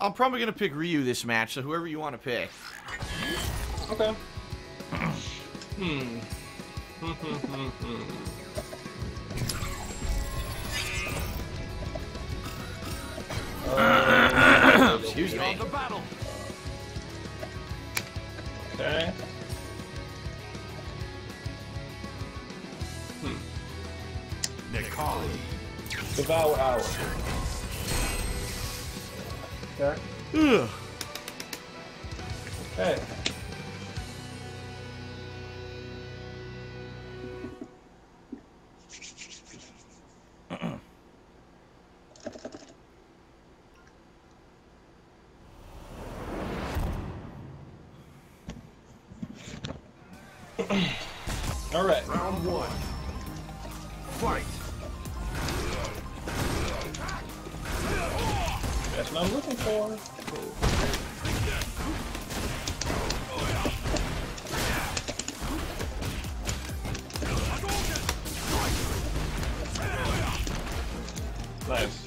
I'm probably gonna pick Ryu this match. So whoever you want to pick. Okay. hmm. uh, Excuse me. The battle. Okay. Necalli. Devour Hour. Okay. Ugh. Hey. All right. Round one. Fight. That's what I'm looking for. Nice.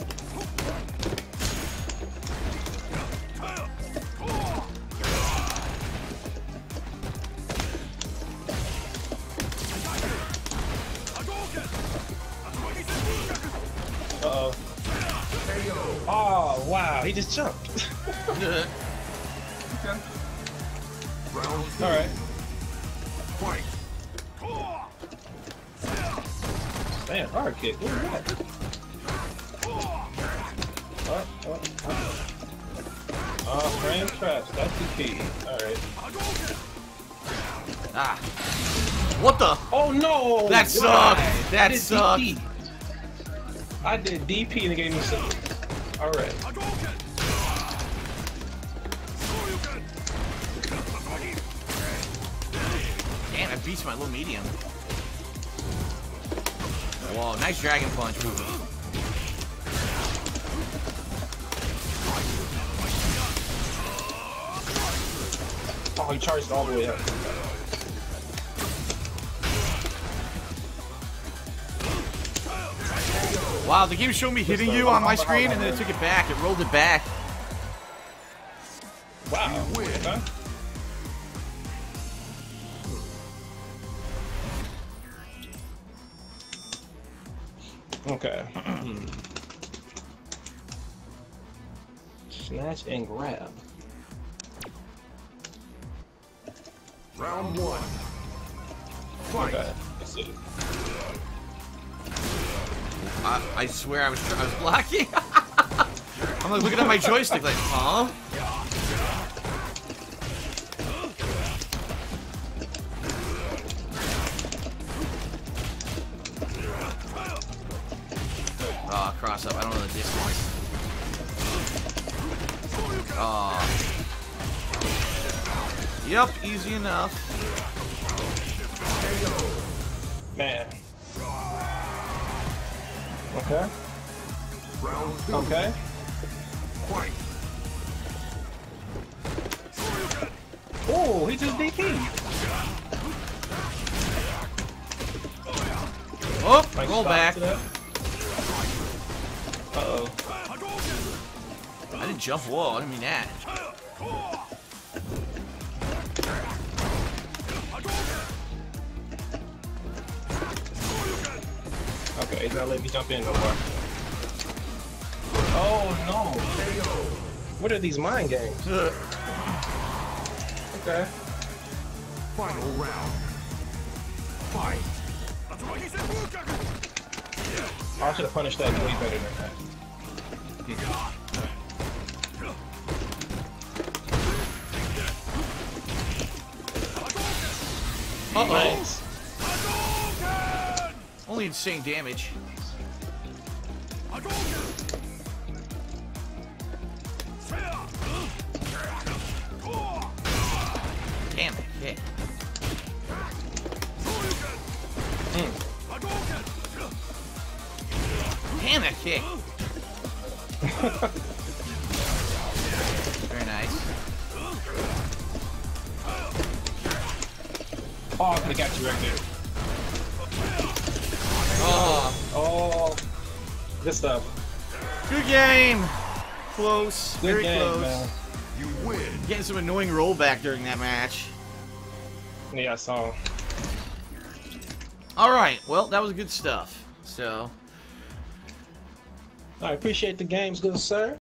Oh, wow, he just jumped. Round two. All right. Fight. Damn, hard kick. What is that? Oh, oh, oh. Uh, frame traps. That's the key. All right. Ah. What the? Oh no! That sucked. I That did sucked. DP. I did DP and it gave me six. All right. Damn, I beats my low medium. Whoa, nice dragon punch. Oh, he charged all the way up. Wow, the game showed me hitting you on my screen and then it took it back. It rolled it back. Wow. Okay. Okay. Hmm. Snatch and grab. Round one. Fight. Okay. I, I swear I was I was blocking. I'm like looking at my joystick like, huh? Oh, cross up. I don't know the distance. Ah. Oh. Yep, easy enough. Man. Okay. Round two. Okay. Fight. Oh, he just DP. Oh, Nice roll back. Uh-oh. I didn't jump wall. I didn't mean that. Okay, he's not letting me jump in no more. Oh no! What are these mind games? Ugh. Okay. Final round. Fight. I should have punished that way better than that. Uh oh. Nice. Only insane damage. Damn it. Damn it, kick. Very nice. Oh, I got you right there. Oh, Oh, good stuff. good game. close. Good Very game, close. man. You win. Getting some annoying rollback during that match. Yeah, I saw. All right. Well, that was good stuff. So I appreciate the games, good sir.